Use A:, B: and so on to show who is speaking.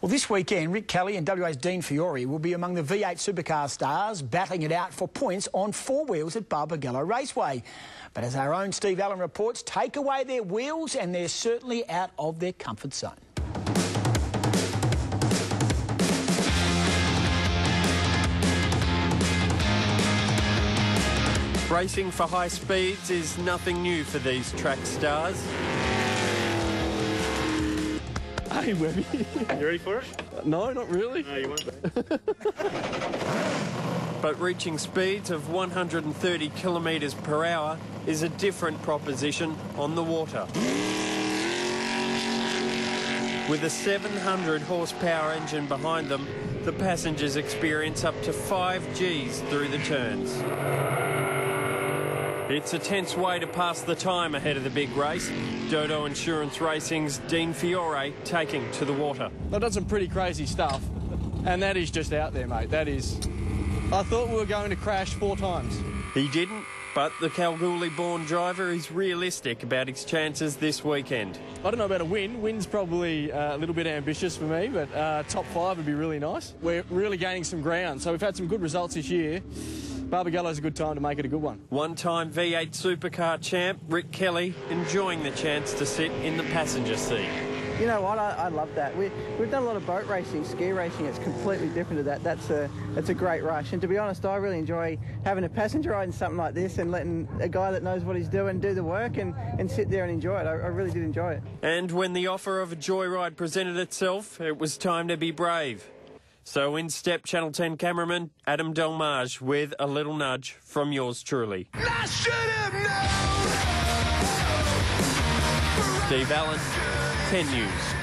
A: Well, this weekend, Rick Kelly and WA's Dean Fiore will be among the V8 supercar stars battling it out for points on four wheels at Barbagallo Raceway. But as our own Steve Allen reports, take away their wheels and they're certainly out of their comfort zone.
B: Racing for high speeds is nothing new for these track stars.
C: Hey, Webby.
D: You ready for it?
C: no, not really.
D: No, you won't be.
B: But reaching speeds of 130 kilometres per hour is a different proposition on the water. With a 700 horsepower engine behind them, the passengers experience up to 5 Gs through the turns. It's a tense way to pass the time ahead of the big race. Dodo Insurance Racing's Dean Fiore taking to the water.
C: I've done some pretty crazy stuff, and that is just out there, mate. That is. I thought we were going to crash four times.
B: He didn't, but the Kalgoorlie-born driver is realistic about his chances this weekend.
C: I don't know about a win. Win's probably uh, a little bit ambitious for me, but uh, top five would be really nice. We're really gaining some ground, so we've had some good results this year. Barbagallo's a good time to make it a good one.
B: One-time V8 supercar champ Rick Kelly enjoying the chance to sit in the passenger seat.
E: You know what? I, I love that. We, we've done a lot of boat racing, ski racing. It's completely different to that. That's a that's a great rush. And to be honest, I really enjoy having a passenger ride in something like this and letting a guy that knows what he's doing do the work and, and sit there and enjoy it. I, I really did enjoy it.
B: And when the offer of a joyride presented itself, it was time to be brave. So in step Channel 10 cameraman Adam Delmage with a little nudge from yours truly. Steve Allen, 10 News.